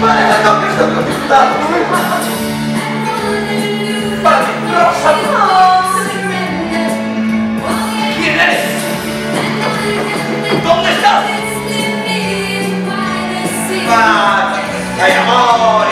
Parę do tych, do tych statków. Pan, proszę. Jest! Donde estás? Paz, hay amor.